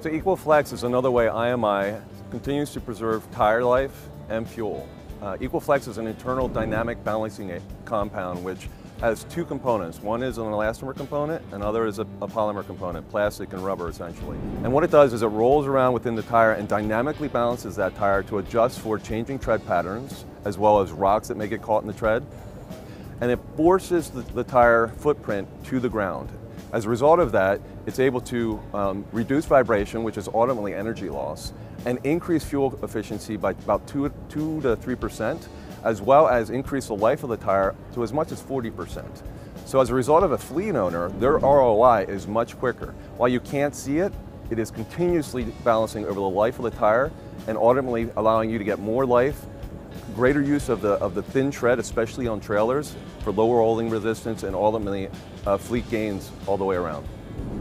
So Equal Flexx is another way IMI continues to preserve tire life and fuel. Uh, Equal Flexx is an internal dynamic balancing compound which has two components. One is an elastomer component, another is a, a, polymer component, plastic and rubber essentially. And what it does is it rolls around within the tire and dynamically balances that tire to adjust for changing tread patterns, as well as rocks that may get caught in the tread. And it forces the, the tire footprint to the ground. As a result of that, it's able to um, reduce vibration, which is ultimately energy loss, and increase fuel efficiency by about 2, two to 3%, as well as increase the life of the tire to as much as 40%. So as a result of a fleet owner, their ROI is much quicker. While you can't see it, it is continuously balancing over the life of the tire and ultimately allowing you to get more life, greater use of the, of the thin tread, especially on trailers, for lower rolling resistance and ultimately uh, fleet gains all the way around.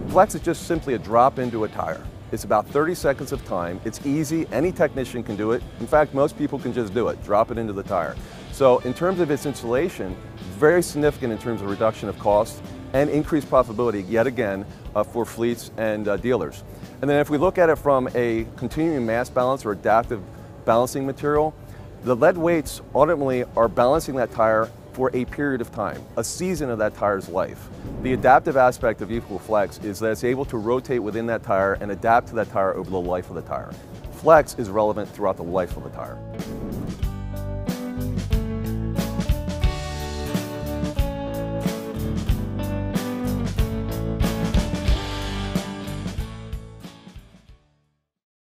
Flexx is just simply a drop into a tire. It's about 30 seconds of time. It's easy, any technician can do it. In fact, most people can just do it, drop it into the tire. So in terms of its installation, very significant in terms of reduction of cost and increased profitability, yet again, uh, for fleets and uh, dealers. And then if we look at it from a continuing mass balance or adaptive balancing material, the lead weights ultimately are balancing that tire for a period of time, a season of that tire's life. The adaptive aspect of Equal Flexx is that it's able to rotate within that tire and adapt to that tire over the life of the tire. Flexx is relevant throughout the life of the tire.